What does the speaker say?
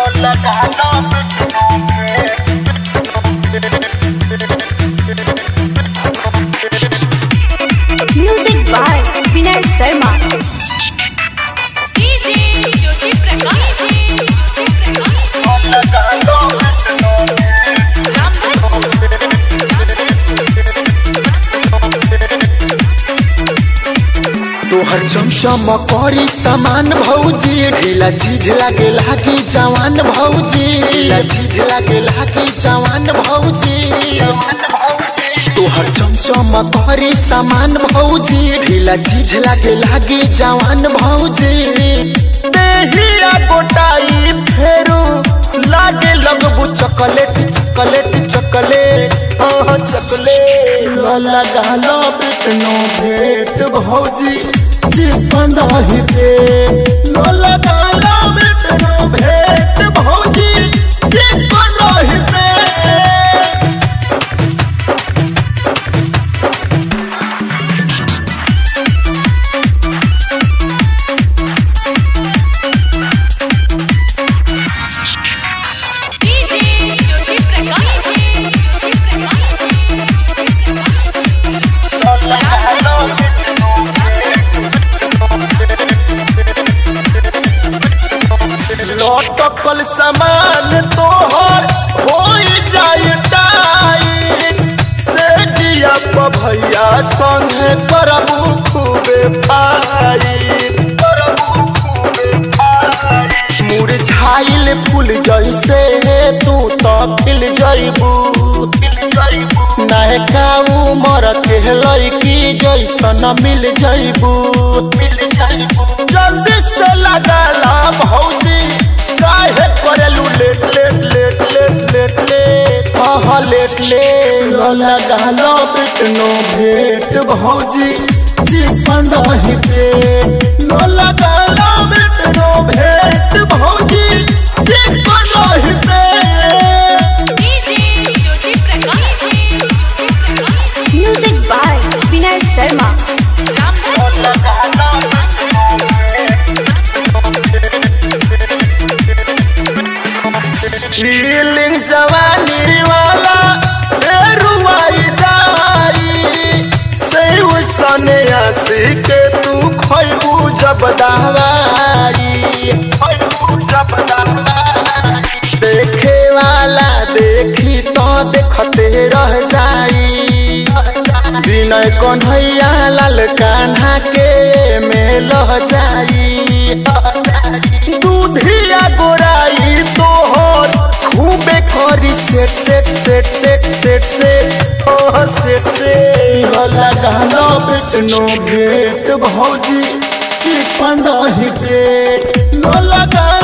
Music तोहर चमचम करी सामान भौजी। ढीला चीज़ लागे लागी जवान भौजी। ढीला चीज़ लागे लागी जवान भौजी। तोहर चमचम करी सामान भौजी। ढीला चीज़ लागे लागी जवान भौजी। देहिया गोटाई फेरू, लागे लगबू चॉकलेट चॉकलेट चॉकलेट। हाँ चॉकलेट। लगा लो बेटनो भेट भौजी। चिपन ही पे लगा लटकल सामान तोहर हो जाए भैया संगे करबू खूबे मुरझाइल फूल जैसे तू तो खिल जइबू नयका उमर के लड़की जैसन मिल जइबू मिल लेट लगा लो बेटनो भेट भौजी। चिपन रही पेट लो लगा लो बेटनो भेट भौजी। चिपन रही पेट Prakash music by Vinay Sharma feeling जवानी देखे वाला देखी तो देखते रह जाई विनय कन्हैया लाल कान्हा के मेल जाई दूधिया गोराई तोहर खूबे करी set set set set set set set से लगा लो बेटनो भेट भौजी चिपन रही पेट। लो लगा